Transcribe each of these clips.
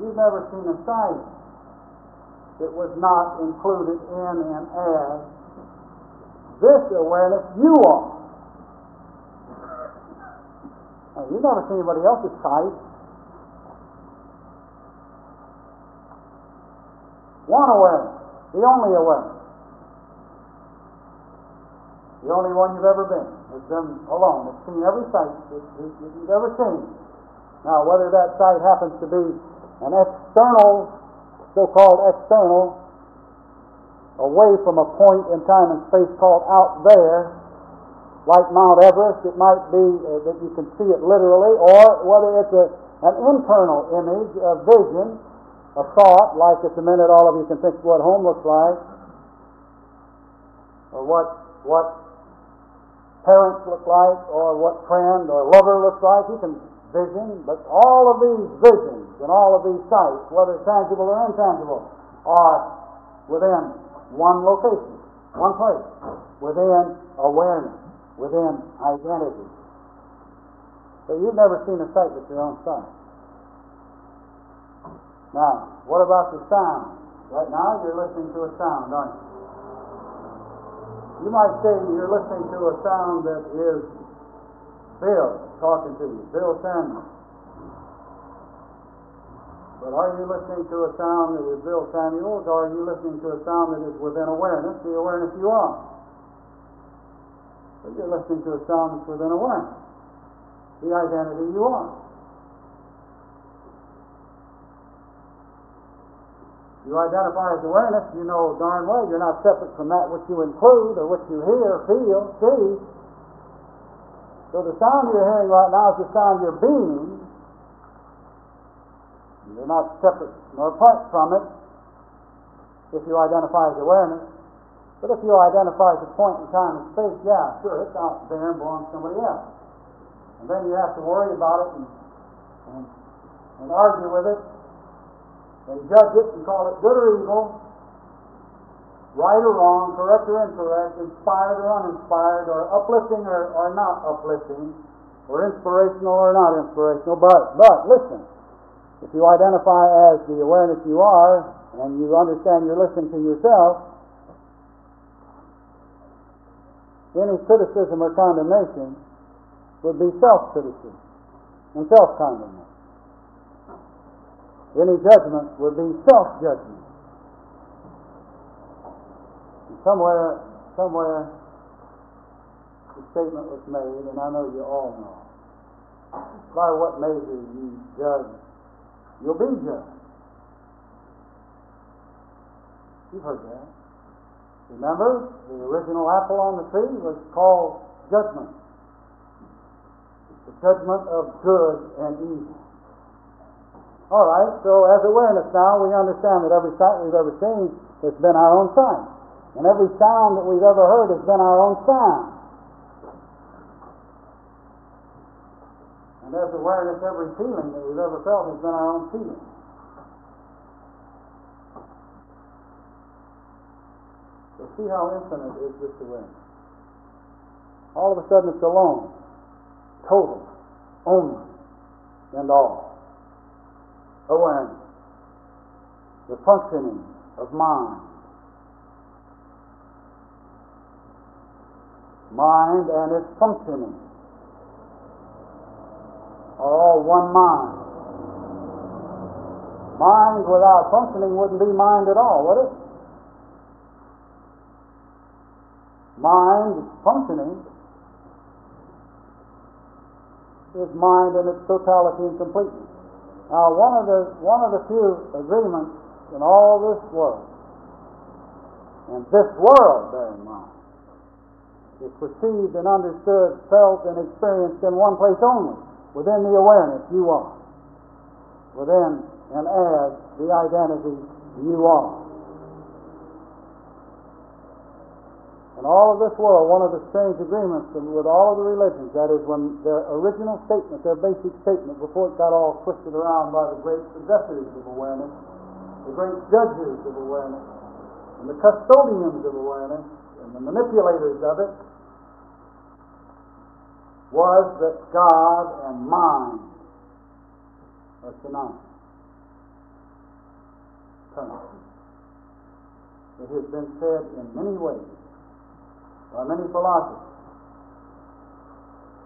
You've never seen a sight that was not included in and as this awareness you are. Now, you've never seen anybody else's sight. One awareness, the only awareness. The only one you've ever been has been alone. It's seen every sight that you've ever seen. Now, whether that sight happens to be an external, so-called external, away from a point in time and space called out there, like Mount Everest, it might be uh, that you can see it literally, or whether it's a, an internal image, a vision, a thought, like at the minute all of you can think what home looks like, or what what parents look like, or what friend or lover looks like. You can vision, but all of these visions and all of these sights, whether tangible or intangible, are within one location, one place, within awareness, within identity. So you've never seen a sight with your own sight. Now, what about the sound? Right now you're listening to a sound, aren't you? You might say you're listening to a sound that is Bill talking to you, Bill Samuel. But are you listening to a sound that is Bill Samuel's, or are you listening to a sound that is within awareness, the awareness you are? But you're listening to a sound that's within awareness, the identity you are. You identify as awareness, you know darn well you're not separate from that which you include or which you hear, feel, see. So the sound you're hearing right now is the sound you're being. You're not separate nor apart from it if you identify as awareness. But if you identify as a point in time and space, yeah, sure, it's out there and belongs to somebody else. And then you have to worry about it and, and, and argue with it and judge it and call it good or evil, right or wrong, correct or incorrect, inspired or uninspired, or uplifting or, or not uplifting, or inspirational or not inspirational. But but listen, if you identify as the awareness you are, and you understand you're listening to yourself, any criticism or condemnation would be self-criticism and self-condemnation. Any judgment would be self-judgment. Somewhere, somewhere, the statement was made, and I know you all know. By what measure you judge, you'll be judged. You've heard that. Remember, the original apple on the tree was called judgment. The judgment of good and evil. All right, so as awareness now, we understand that every sight we've ever seen has been our own sight. And every sound that we've ever heard has been our own sound. And as awareness, every feeling that we've ever felt has been our own feeling. So see how infinite is this awareness. All of a sudden it's alone, total, only, and all awareness, the functioning of mind. Mind and its functioning all one mind. Mind without functioning wouldn't be mind at all, would it? Mind functioning is mind in its totality and completeness. Now, one of the one of the few agreements in all this world, and this world, bear in mind, is perceived and understood, felt, and experienced in one place only, within the awareness you are, within and as the identity you are. In all of this world, one of the strange agreements with all of the religions, that is, when their original statement, their basic statement, before it got all twisted around by the great possessors of awareness, the great judges of awareness, and the custodians of awareness, and the manipulators of it, was that God and mind are synonymous. It has been said in many ways by many philosophers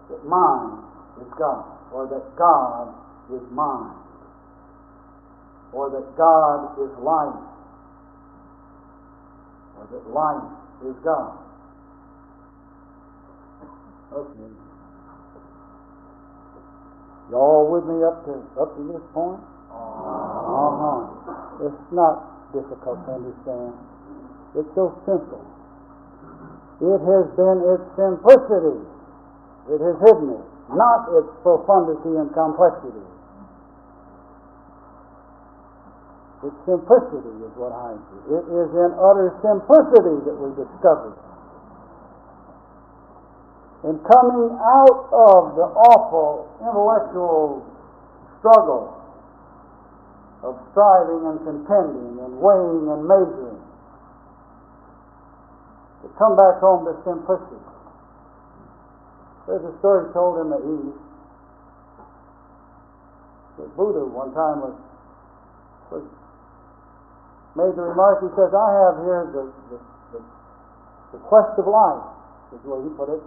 that mind is God, or that God is mind, or that God is life, or that life is God. Okay. Y'all with me up to up to this point? Uh-huh. It's not difficult to understand. It's so simple. It has been its simplicity. It has hidden it, not its profundity and complexity. Its simplicity is what hides it. It is in utter simplicity that we discover In coming out of the awful intellectual struggle of striving and contending and weighing and measuring, to come back home to simplicity. There's a story told in the East that Buddha one time was, was made the remark, he says, I have here the, the, the, the quest of life, is the way he put it.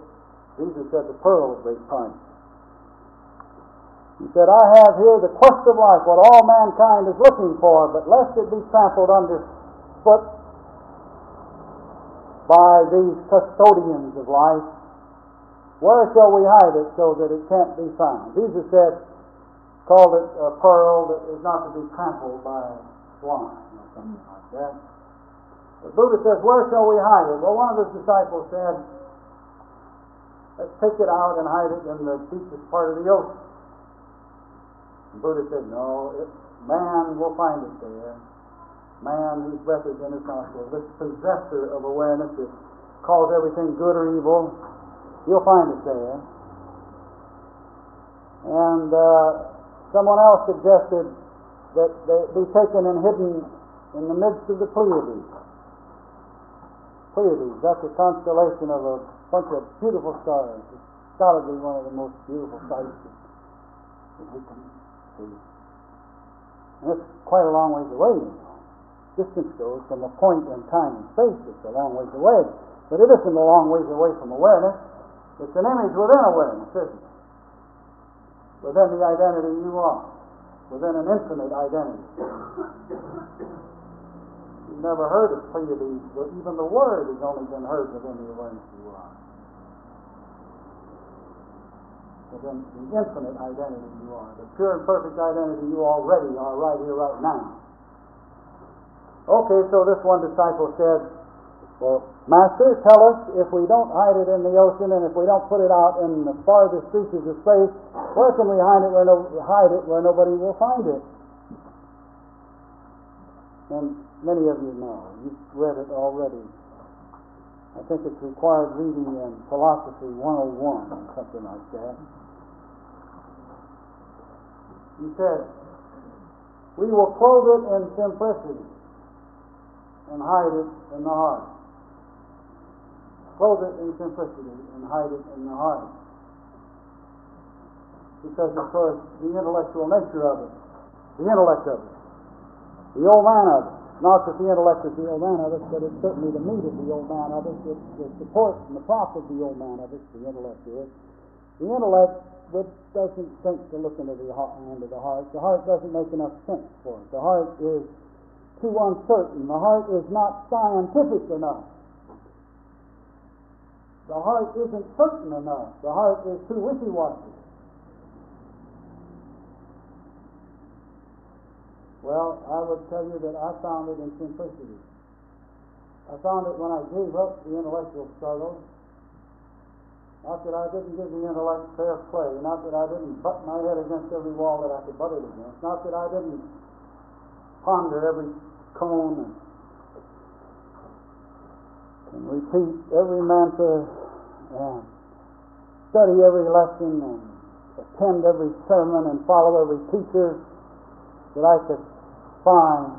Jesus said the pearl of great price. He said, I have here the quest of life, what all mankind is looking for, but lest it be trampled underfoot by these custodians of life, where shall we hide it so that it can't be found? Jesus said, called it a pearl that is not to be trampled by swine or something like that. The Buddha says, where shall we hide it? Well, one of his disciples said, take it out and hide it in the deepest part of the ocean. The Buddha said, no, it, man will find it there. Man whose breath is in his nostrils, this possessor of awareness that calls everything good or evil, you'll find it there. And uh, someone else suggested that they be taken and hidden in the midst of the Pleiades. Pleiades, that's a constellation of a bunch of beautiful stars. It's got to be one of the most beautiful sights that we can see. And it's quite a long ways away, you know. Distance goes from a point in time and space, it's a long ways away. But it isn't a long ways away from awareness. It's an image within awareness, isn't it? Within the identity you are. Within an infinite identity. You've never heard of Pleiades, but even the word has only been heard within the awareness you are. Within the infinite identity you are. The pure and perfect identity you already are right here, right now. Okay, so this one disciple said, Well, Master, tell us if we don't hide it in the ocean and if we don't put it out in the farthest reaches of space, where can we hide it where, no, hide it where nobody will find it? And many of you know, you've read it already. I think it's required reading in Philosophy 101 or something like that. He said, We will clothe it in simplicity and hide it in the heart. Clothe it in simplicity and hide it in the heart. Because, of course, the intellectual nature of it, the intellect of it, the old man of it, not that the intellect is the old man of it, but it's certainly the meat of the old man of it, it's the support and the prop of the old man of it, the intellect is. The intellect which doesn't think to look into the heart, into the heart. The heart doesn't make enough sense for it. The heart is too uncertain. The heart is not scientific enough. The heart isn't certain enough. The heart is too wishy-washy. Well, I would tell you that I found it in simplicity. I found it when I gave up the intellectual struggle. Not that I didn't give the intellect fair play, not that I didn't butt my head against every wall that I could butt it against, not that I didn't ponder every koan and, and repeat every mantra and study every lesson and attend every sermon and follow every teacher that I could find.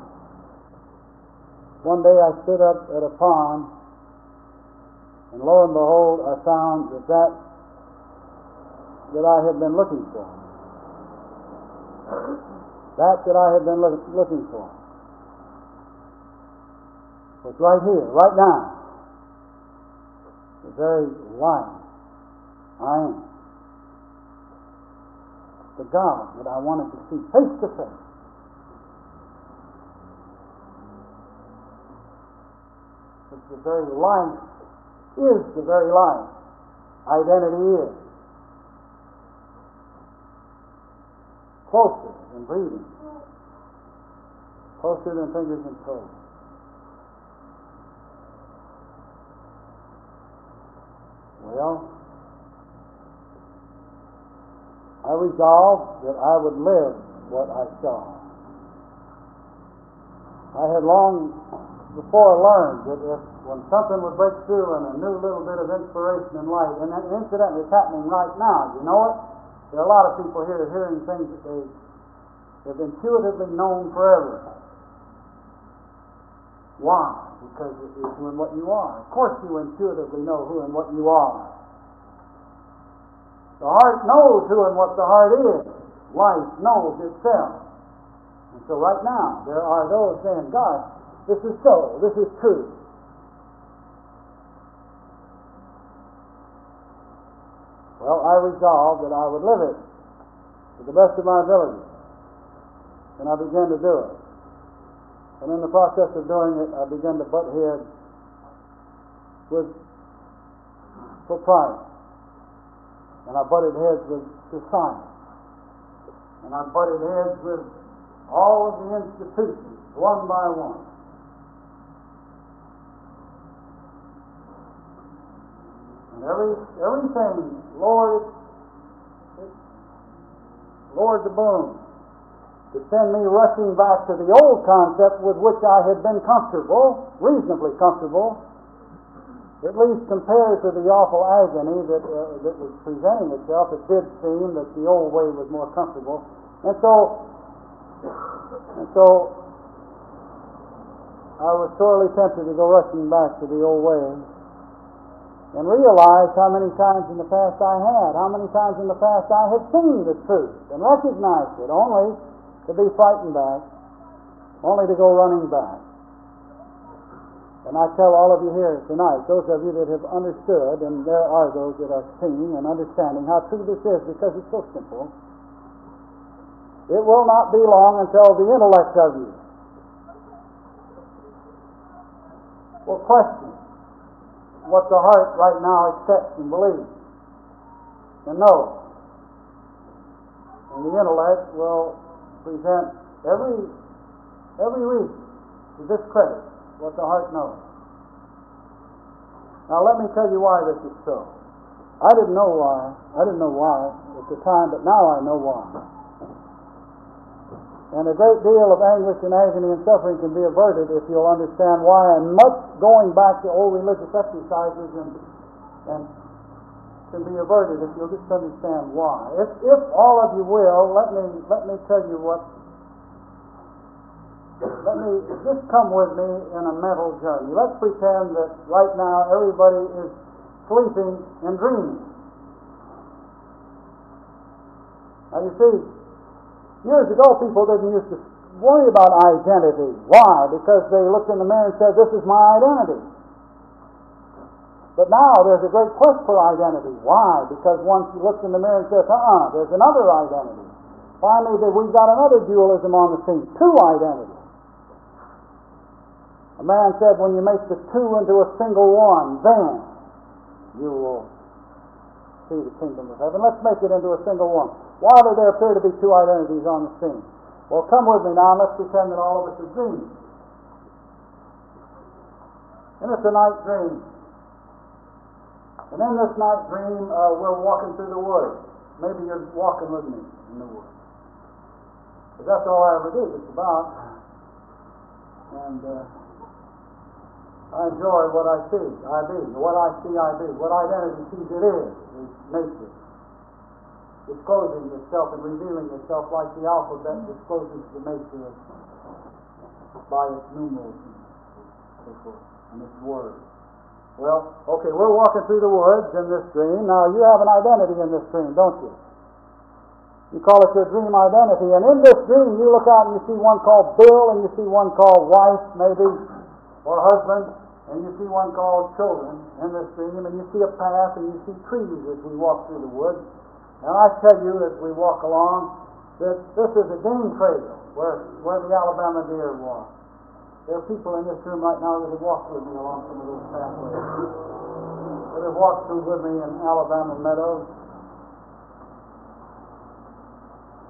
One day I stood up at a pond, and lo and behold, I found that that that I had been looking for, that that I had been look, looking for. was right here, right now. The very life I am. The God that I wanted to see face to face. It's the very life is the very life. Identity is. Closer than breathing. Closer than fingers and toes. Well, I resolved that I would live what I saw. I had long before learned that if when something would break through and a new little bit of inspiration and light, and incidentally it's happening right now, you know it? There are a lot of people here hearing things that they have intuitively known forever. Why? Because it is who and what you are. Of course you intuitively know who and what you are. The heart knows who and what the heart is. Life knows itself. And so right now, there are those saying, God, this is so, this is true. Well, I resolved that I would live it to the best of my ability. And I began to do it. And in the process of doing it, I began to butt heads with propriety. And I butted heads with society. And I butted heads with all of the institutions, one by one. Every everything, Lord, Lord the boom, to send me rushing back to the old concept with which I had been comfortable, reasonably comfortable, at least compared to the awful agony that, uh, that was presenting itself, it did seem that the old way was more comfortable. And so, and so, I was sorely tempted to go rushing back to the old way and realized how many times in the past I had, how many times in the past I had seen the truth and recognized it, only to be frightened back, only to go running back. And I tell all of you here tonight, those of you that have understood, and there are those that are seeing and understanding how true this is because it's so simple, it will not be long until the intellect of you will question what the heart right now accepts and believes and knows. And the intellect will present every every reason to discredit what the heart knows. Now let me tell you why this is so. I didn't know why. I didn't know why at the time, but now I know why. And a great deal of anguish and agony and suffering can be averted if you'll understand why, and much going back to old religious exercises and, and can be averted if you'll just understand why. If, if all of you will, let me, let me tell you what let me just come with me in a mental journey. Let's pretend that right now everybody is sleeping and dreaming. Now you see, years ago people didn't used to worry about identity. Why? Because they looked in the mirror and said, This is my identity. But now there's a great quest for identity. Why? Because once you look in the mirror and says, uh uh there's another identity. Finally, we've got another dualism on the scene, two identities. A man said, when you make the two into a single one, then you will see the kingdom of heaven. Let's make it into a single one. Why do there appear to be two identities on the scene? Well, come with me now, and let's pretend that all of us are dreaming. And it's a night dream. And in this night dream, uh, we're walking through the woods. Maybe you're walking with me in the woods. Because that's all I ever do, just about. And uh, I enjoy what I see, I be. What I see, I be. What identity sees it is, is nature. Disclosing itself and revealing itself like the alphabet discloses the nature by its numerals and its words. Well, okay, we're walking through the woods in this dream. Now, you have an identity in this dream, don't you? You call it your dream identity. And in this dream, you look out and you see one called Bill and you see one called wife, maybe, or husband, and you see one called children in this dream, and you see a path, and you see trees as we walk through the woods. And I tell you as we walk along that this is a game trail where, where the Alabama deer walk. There are people in this room right now that have walked with me along some of those pathways. That have walked through with me in Alabama meadows.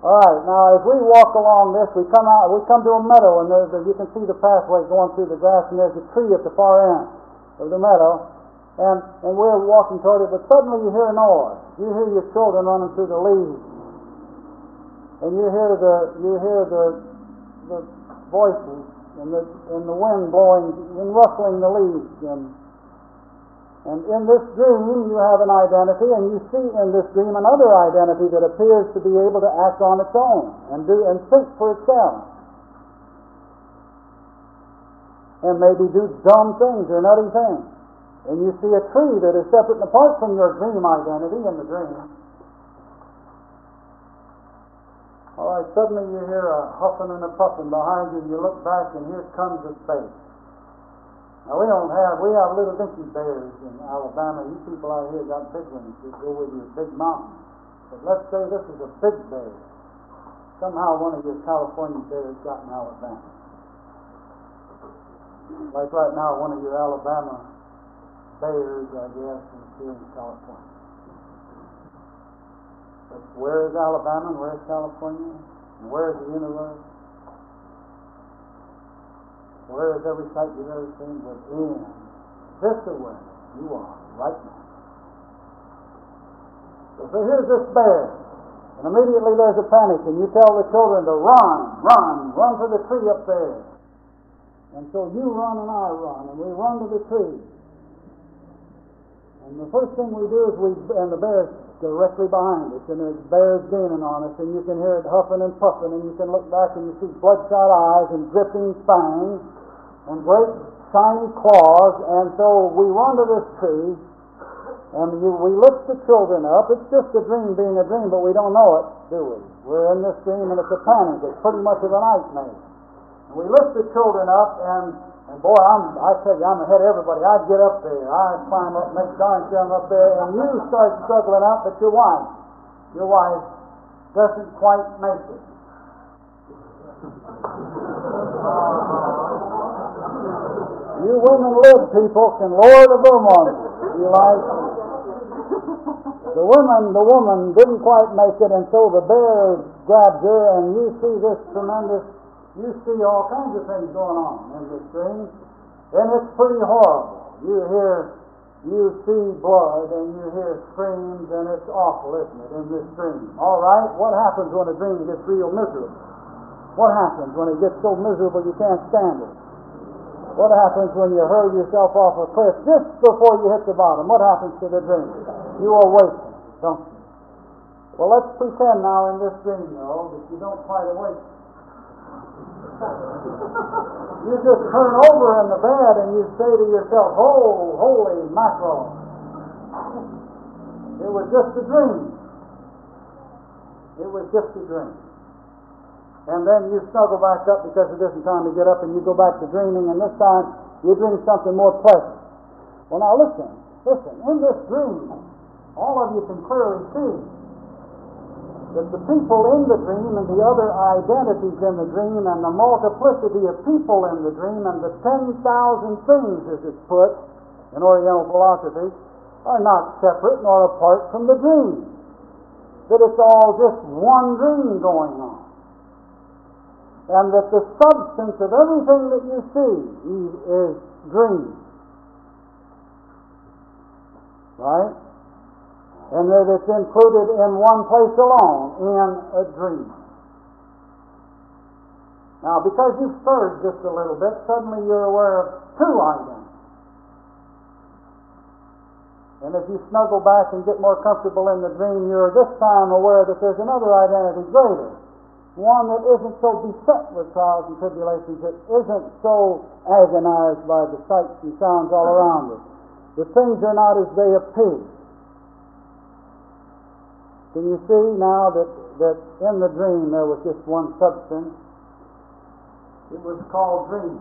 All right, now as we walk along this, we come out, we come to a meadow, and there's you can see the pathway going through the grass, and there's a tree at the far end of the meadow, and and we're walking toward it, but suddenly you hear a noise. You hear your children running through the leaves, and you hear the you hear the the voices and the and the wind blowing and rustling the leaves and and in this dream, you have an identity, and you see in this dream another identity that appears to be able to act on its own and do and think for itself, and maybe do dumb things or nutty things. And you see a tree that is separate and apart from your dream identity in the dream. All right, suddenly you hear a huffing and a puffing behind you, and you look back, and here comes a face. Now we don't have we have little dinky bears in Alabama. You people out here got big ones that go with your big mountains. But let's say this is a big bear. Somehow one of your California bears got in Alabama. Like right now, one of your Alabama bears, I guess, is here in California. But where is Alabama and where is California? And where is the universe? Where is every sight you've ever seen within this awareness you are right now? So, so here's this bear, and immediately there's a panic, and you tell the children to run, run, run to the tree up there. And so you run and I run, and we run to the tree. And the first thing we do is we, and the bear's directly behind us, and the bear's gaining on us, and you can hear it huffing and puffing, and you can look back and you see bloodshot eyes and dripping fangs and great shiny claws, and so we run to this tree, and you, we lift the children up. It's just a dream being a dream, but we don't know it, do we? We're in this dream, and it's a panic. It's pretty much of a nightmare. And we lift the children up, and and boy, I'm, I tell you, I'm ahead of everybody. I'd get up there. I'd climb up, make darn sure I'm up there, and you start struggling up, but your wife, your wife doesn't quite make it. You women live people can lower the boom on you. You like? The woman, the woman didn't quite make it, and so the bear grabs her, and you see this tremendous, you see all kinds of things going on in this dream, and it's pretty horrible. You hear, you see blood, and you hear screams, and it's awful, isn't it, in this dream? All right, what happens when a dream gets real miserable? What happens when it gets so miserable you can't stand it? What happens when you hurl yourself off a cliff just before you hit the bottom? What happens to the dream? You awaken, don't you? Well, let's pretend now in this dream, though, that you don't quite awaken. you just turn over in the bed and you say to yourself, Oh, holy mackerel. It was just a dream. It was just a dream and then you snuggle back up because it isn't time to get up, and you go back to dreaming, and this time you dream something more pleasant. Well, now listen, listen. In this dream, all of you can clearly see that the people in the dream and the other identities in the dream and the multiplicity of people in the dream and the 10,000 things, as it's put in Oriental philosophy, are not separate nor apart from the dream. That it's all just one dream going on and that the substance of everything that you see is dream. Right? And that it's included in one place alone, in a dream. Now, because you've stirred just a little bit, suddenly you're aware of two items. And if you snuggle back and get more comfortable in the dream, you're this time aware that there's another identity greater one that isn't so beset with trials and tribulations, that isn't so agonized by the sights and sounds all around us. The things are not as they appear. Can you see now that, that in the dream there was just one substance? It was called dream.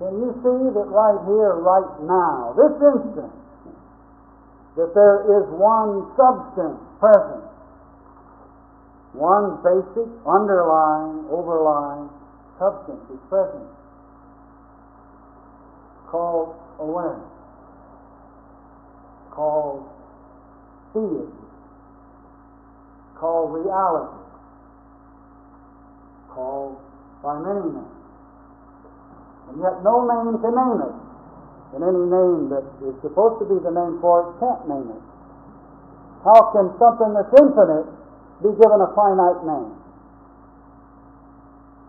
Can you see that right here, right now, this instant, that there is one substance present, one basic, underlying, overlying substance is present, called awareness, called theism, reality, called by many names. And yet no name can name it. And any name that is supposed to be the name for it can't name it. How can something that's infinite be given a finite name?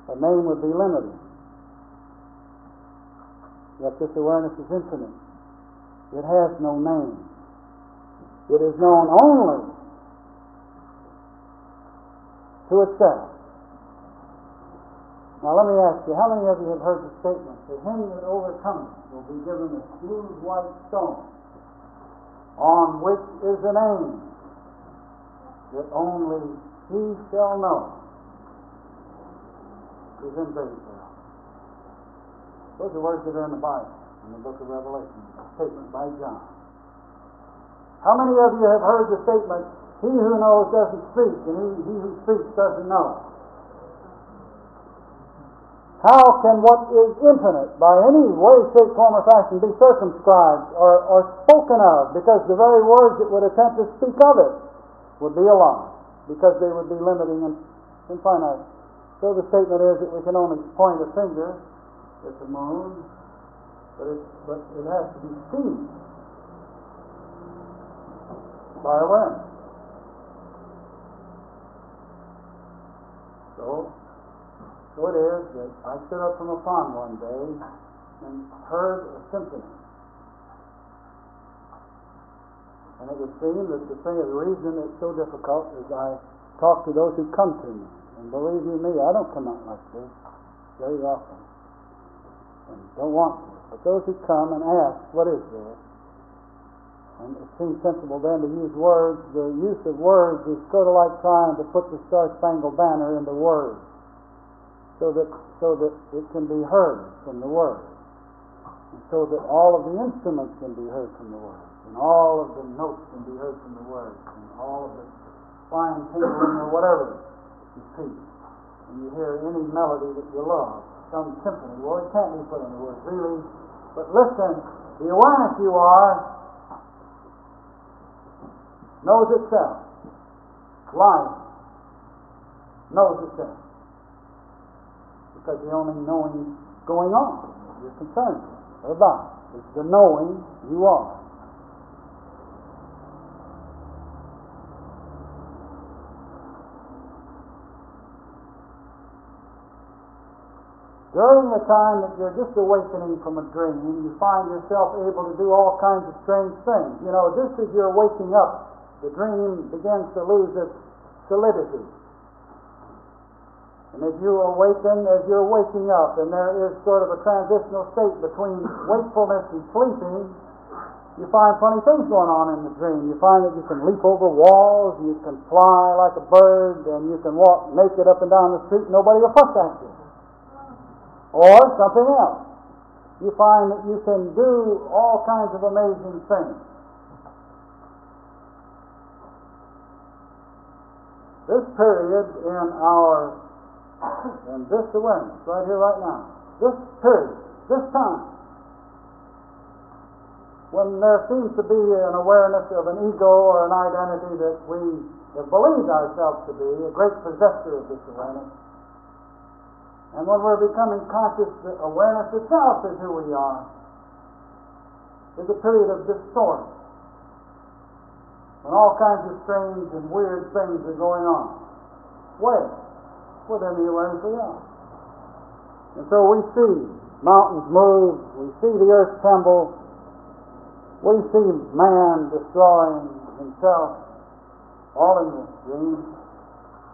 A name would be limited. Yet this awareness is infinite. It has no name. It is known only to itself. Now let me ask you, how many of you have heard the statement that him that overcometh will be given a smooth white stone on which is a name that only he shall know is in Israel. Those are words that are in the Bible, in the book of Revelation, a statement by John. How many of you have heard the statement, he who knows doesn't speak, and he, who speaks doesn't know? How can what is infinite by any way, shape, form, or fashion be circumscribed or, or spoken of? Because the very words that would attempt to speak of it would be a lie, because they would be limiting and infinite. So the statement is that we can only point a finger at the moon, but it, but it has to be seen by awareness. So so it is that I stood up from a pond one day and heard a symphony. And it would seem that the thing, the reason it's so difficult is I talk to those who come to me. And believe you me, I don't come out like this very often. And don't want to. But those who come and ask, what is there? And it seems sensible then to use words. The use of words is sort of like trying to put the Star Spangled Banner into words so that, so that it can be heard from the Word. And so that all of the instruments can be heard from the Word. And all of the notes can be heard from the Word. And all of the fine tinkling or whatever you see. And you hear any melody that you love, some symphony. Well, it can't be put into words, really. But listen, the awareness you are knows itself. Life knows itself because the only knowing going on you're concerned about. is the knowing you are. During the time that you're just awakening from a dream, you find yourself able to do all kinds of strange things. You know, just as you're waking up, the dream begins to lose its solidity. And as you awaken, as you're waking up, and there is sort of a transitional state between wakefulness and sleeping, you find funny things going on in the dream. You find that you can leap over walls, you can fly like a bird, and you can walk naked up and down the street, nobody will fuss at you. Or something else. You find that you can do all kinds of amazing things. This period in our in this awareness, right here, right now, this period, this time, when there seems to be an awareness of an ego or an identity that we have believed ourselves to be, a great possessor of this awareness, and when we're becoming conscious that awareness itself is who we are, is a period of distortion. When all kinds of strange and weird things are going on. Where? within the we are. And so we see mountains move, we see the earth tremble, we see man destroying himself, all in this dream.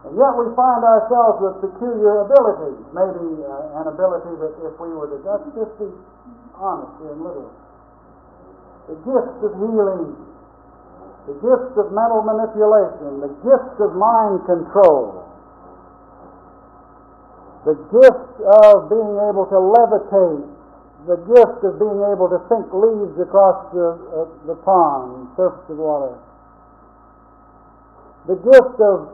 And yet we find ourselves with peculiar abilities, maybe uh, an ability that if we were to just, be honest and literal, the gifts of healing, the gifts of mental manipulation, the gifts of mind control, the gift of being able to levitate the gift of being able to sink leaves across the, uh, the pond, surface of water. The gift of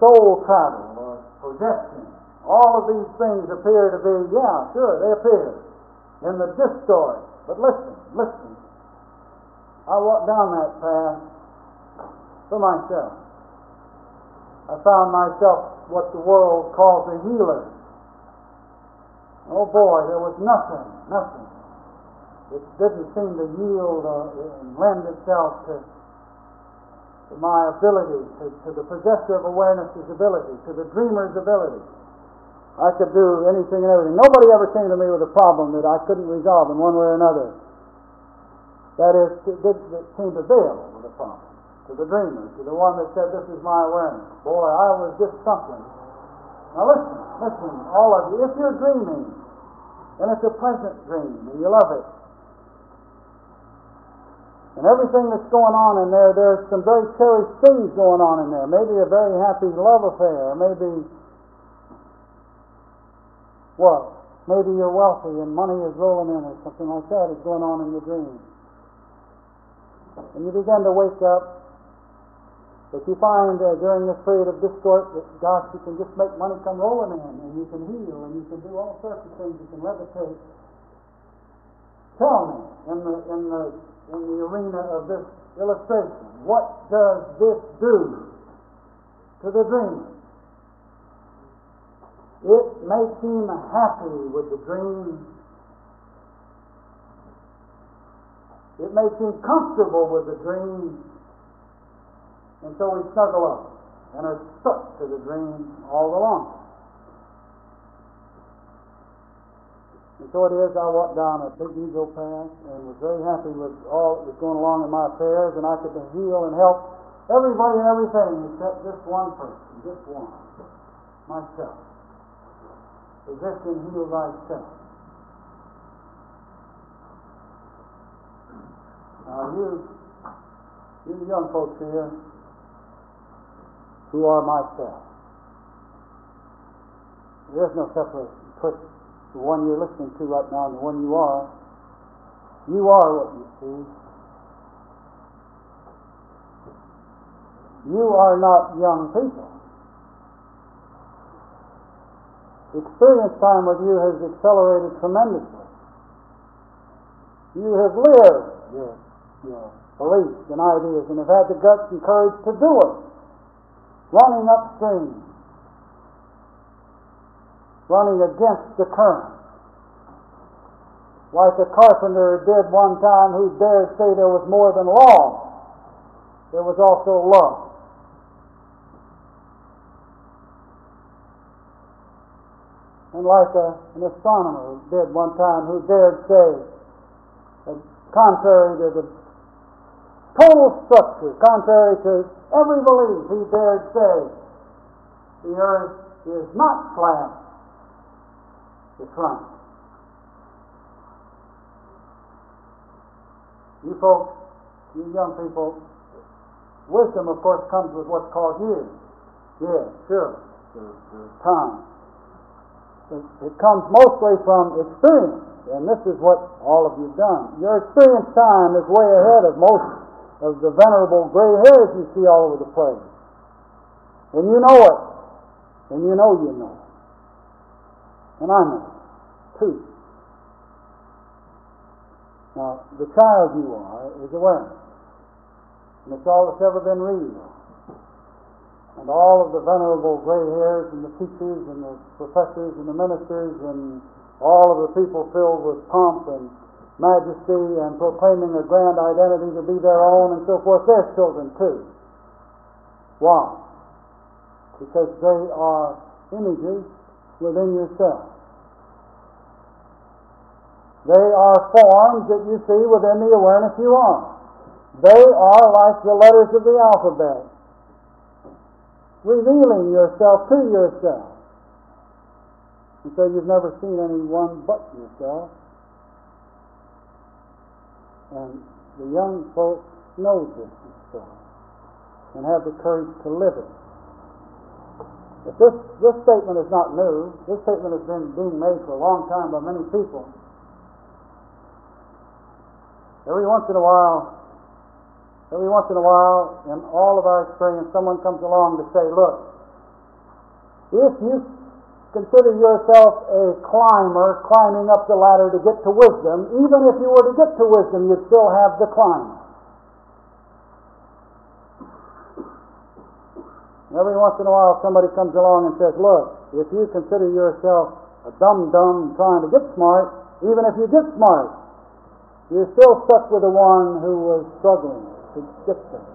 soul travel or projection. All of these things appear to be, yeah, sure, they appear in the discourse. But listen, listen. I walked down that path for myself. I found myself what the world calls a healer. Oh boy, there was nothing, nothing. It didn't seem to yield or lend itself to, to my ability, to, to the possessor of awareness's ability, to the dreamer's ability. I could do anything and everything. Nobody ever came to me with a problem that I couldn't resolve in one way or another. That is, that, seemed to deal with a problem to the dreamer, to the one that said, This is my awareness. Boy, I was just something. Now listen, listen, all of you, if you're dreaming, and it's a pleasant dream, and you love it, and everything that's going on in there, there's some very cherished things going on in there. Maybe a very happy love affair, maybe what? Maybe you're wealthy and money is rolling in or something like that is going on in your dream. And you begin to wake up but you find uh, during this period of discord that, gosh, you can just make money come rolling in, and you can heal, and you can do all sorts of things. You can levitate. Tell me, in the in the in the arena of this illustration, what does this do to the dreamer? It makes him happy with the dream. It makes him comfortable with the dream and so we snuggle up and are stuck to the dream all the along. And so it is, I walked down a big ego path and was very happy with all that was going along in my affairs, and I could heal and help everybody and everything except this one person, this one, myself. Position heal thyself. Now you, you young folks here, who are myself. There is no separation between the one you're listening to right now and the one you are. You are what you see. You are not young people. The experience time with you has accelerated tremendously. You have lived your, your beliefs and ideas and have had the guts and courage to do it running upstream, running against the current. Like a carpenter did one time who dared say there was more than law, there was also love. And like a, an astronomer did one time who dared say, contrary to the total structure, contrary to every belief, he dared say, the earth is not flat, it's round. You folks, you young people, wisdom, of course, comes with what's called years. Yeah, sure, time. It, it comes mostly from experience, and this is what all of you've done. Your experience time is way ahead of most of the venerable gray hairs you see all over the place. And you know it. And you know you know it. And I know it, too. Now, the child you are is awareness. And it's all that's ever been real. And all of the venerable gray hairs and the teachers and the professors and the ministers and all of the people filled with pomp and majesty and proclaiming a grand identity to be their own and so forth, they're children too. Why? Because they are images within yourself. They are forms that you see within the awareness you are. They are like the letters of the alphabet, revealing yourself to yourself. And so you've never seen anyone but yourself. And the young folks know this story and have the courage to live it. But this, this statement is not new. This statement has been being made for a long time by many people. Every once in a while, every once in a while, in all of our experience, someone comes along to say, look, if you consider yourself a climber climbing up the ladder to get to wisdom, even if you were to get to wisdom, you'd still have the climb. Every once in a while, somebody comes along and says, Look, if you consider yourself a dumb dumb trying to get smart, even if you get smart, you're still stuck with the one who was struggling to get there.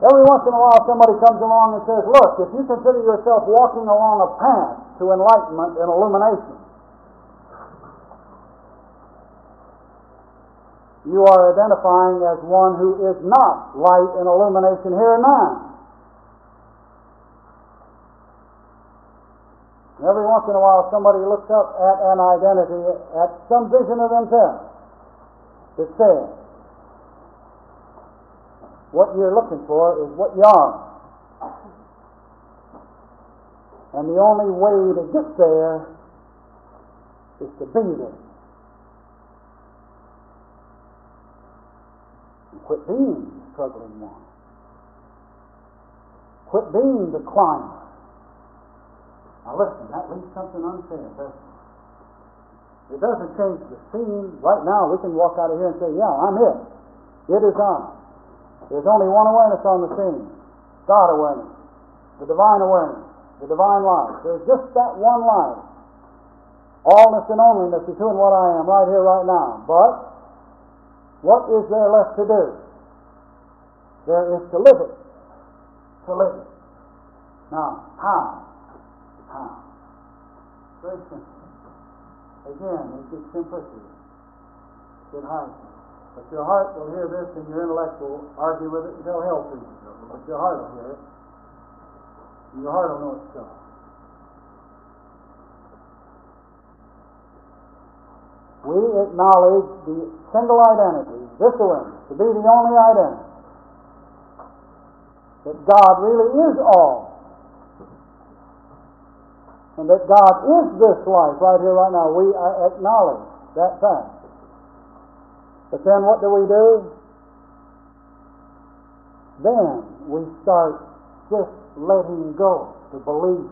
Every once in a while, somebody comes along and says, Look, if you consider yourself walking along a path to enlightenment and illumination, you are identifying as one who is not light and illumination here and now. Every once in a while, somebody looks up at an identity, at some vision of themselves that says, what you're looking for is what you are. And the only way to get there is to be there. And quit being the struggling one. Quit being the climber. Now listen, that leaves something unsaid, doesn't it? It doesn't change the scene. Right now, we can walk out of here and say, yeah, I'm it. It is I. There's only one awareness on the scene. God awareness. The divine awareness. The divine life. There's just that one life. Allness and onlyness is who and what I am right here, right now. But, what is there left to do? There is to live it. To live it. Now, how? How? Very simple. Again, it's just simplicity. It hides it. But your heart will hear this and your intellect will argue with it until hell freezes over. But your heart will hear it. And your heart will know it's so. We acknowledge the single identity, this awareness, to be the only identity. That God really is all and that God is this life right here, right now. We acknowledge that fact. But then what do we do? Then we start just letting go to believe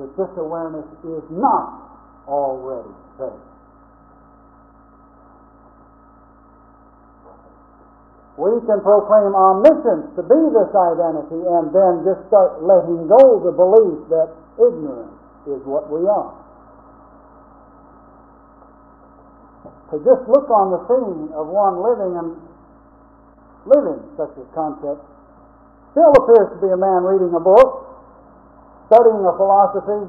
that this awareness is not already there. We can proclaim omniscience to be this identity and then just start letting go the belief that ignorance is what we are. To just look on the scene of one living and living such a concept still appears to be a man reading a book, studying a philosophy,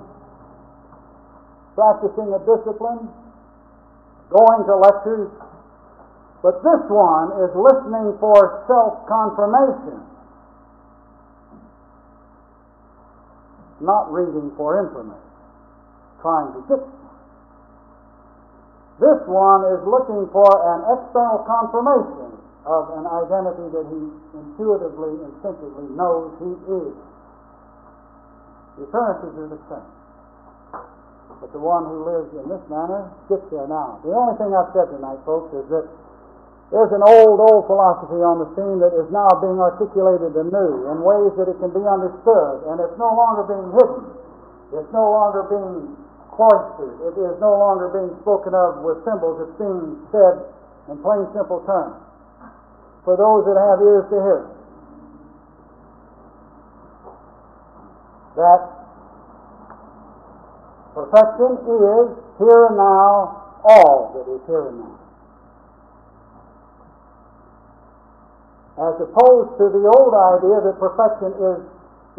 practicing a discipline, going to lectures, but this one is listening for self confirmation, not reading for information, trying to get This one is looking for an external confirmation of an identity that he intuitively, instinctively knows he is. The occurrences are the same. But the one who lives in this manner gets there now. The only thing I've said tonight, folks, is that there's an old, old philosophy on the scene that is now being articulated anew in ways that it can be understood, and it's no longer being hidden. It's no longer being cloistered. It is no longer being spoken of with symbols. It's being said in plain, simple terms for those that have ears to hear. That perfection is here and now all that is here and now. as opposed to the old idea that perfection is,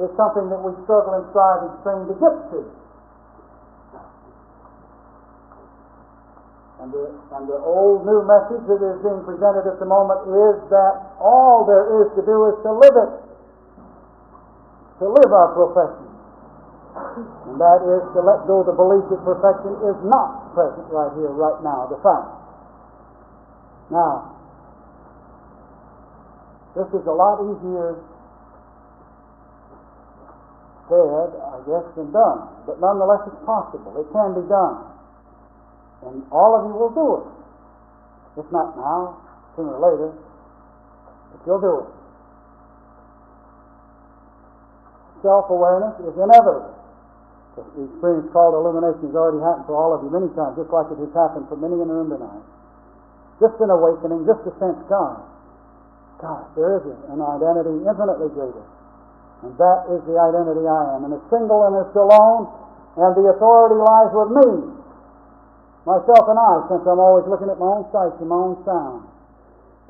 is something that we struggle and strive and strain to get to. And the, and the old new message that is being presented at the moment is that all there is to do is to live it, to live our profession. And that is to let go the belief that perfection is not present right here, right now, the fact. Now, this is a lot easier said, I guess, than done. But nonetheless, it's possible. It can be done. And all of you will do it. If not now, sooner or later, but you'll do it. Self awareness is inevitable. The experience called illumination has already happened for all of you many times, just like it has happened for many in the room tonight. Just an awakening, just a sense, God, God, there is an identity infinitely greater. And that is the identity I am. And it's single and it's alone, and the authority lies with me. Myself and I, since I'm always looking at my own sights and my own sound.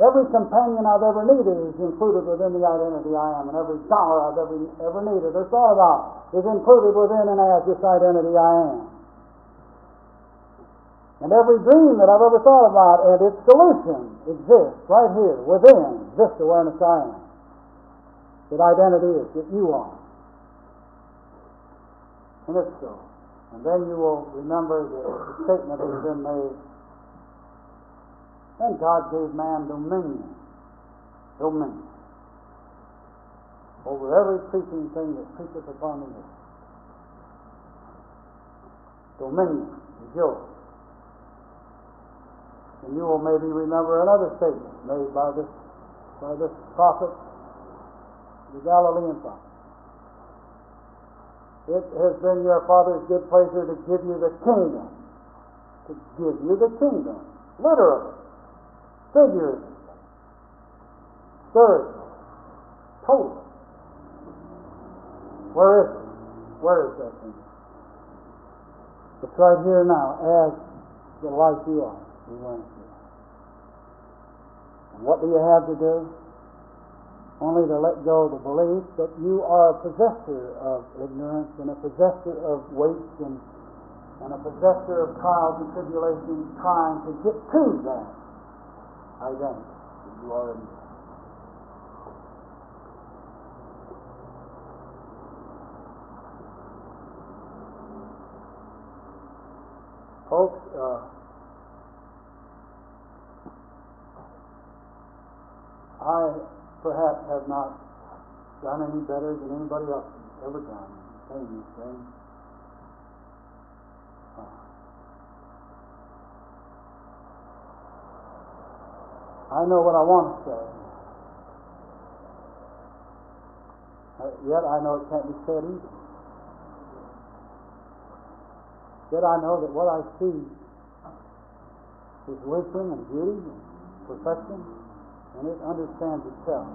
Every companion I've ever needed is included within the identity I am, and every dollar I've ever, ever needed or thought about is included within and as this identity I am. And every dream that I've ever thought about and its solution exists right here within this awareness I am. That identity is, that you are. And it's so. And then you will remember the, statement that has been made Then God gave man dominion. Dominion. Over every creeping thing that creepeth upon the earth. Dominion is yours. And you will maybe remember another statement made by this by this prophet, the Galilean prophet. It has been your Father's good pleasure to give you the kingdom. To give you the kingdom. Literally figures, third, total. Where is it? Where is that thing? It's right here now, as the life you are. You went through. And what do you have to do? Only to let go of the belief that you are a possessor of ignorance and a possessor of weights and, and a possessor of trials and tribulations trying to get to that identity that you already have. Folks, uh, I perhaps have not done any better than anybody else has ever done saying these things. I know what I want to say. Uh, yet I know it can't be said either. Yet I know that what I see is wisdom and beauty and perfection, and it understands itself.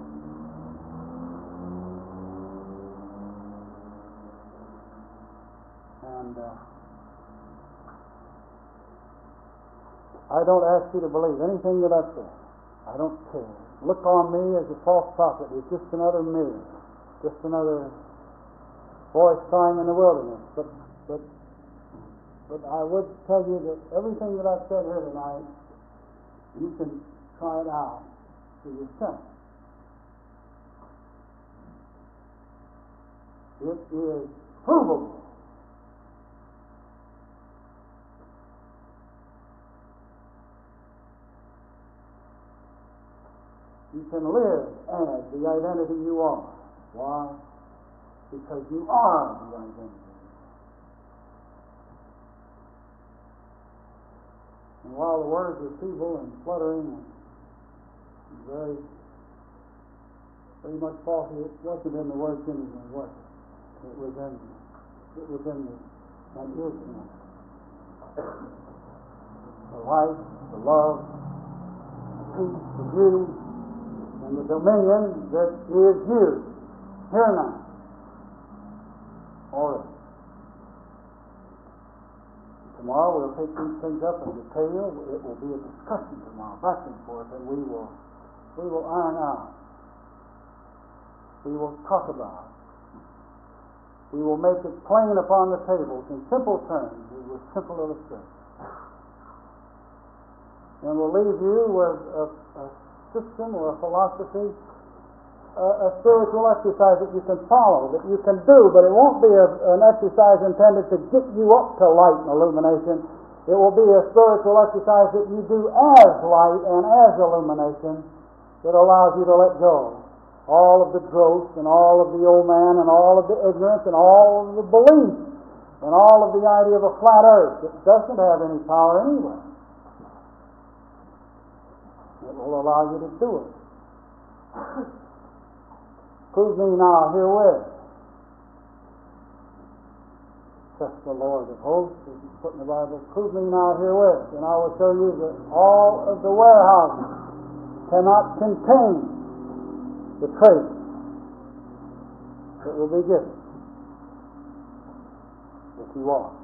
I don't ask you to believe anything that I say. I don't care. Look on me as a false prophet, It's just another me, just another voice crying in the wilderness. But, but, but I would tell you that everything that I've said here tonight, you can try it out for yourself. It is provable You can live as the identity you are. Why? Because you are the identity. And while the words are feeble and fluttering and very, very much faulty, it wasn't in the words anyway, was it? It was in, it was in the, and is now. The life, the love, the peace, the beauty, and the dominion that is you here now. All right. Tomorrow we'll take these things up in detail. It will be a discussion tomorrow, back and forth, and we will we will iron out. We will talk about. We will make it plain upon the tables in simple terms with simple illustrations. And we'll leave you with a, a system or a philosophy, a, a spiritual exercise that you can follow, that you can do, but it won't be a, an exercise intended to get you up to light and illumination. It will be a spiritual exercise that you do as light and as illumination that allows you to let go all of the growth and all of the old man and all of the ignorance and all of the belief and all of the idea of a flat earth. It doesn't have any power anyway. Will allow you to do it. Prove me now herewith. Says the Lord of hosts, as he's put in the Bible, prove me now herewith, and I will show you that all of the warehouses cannot contain the trace that will be given if you are.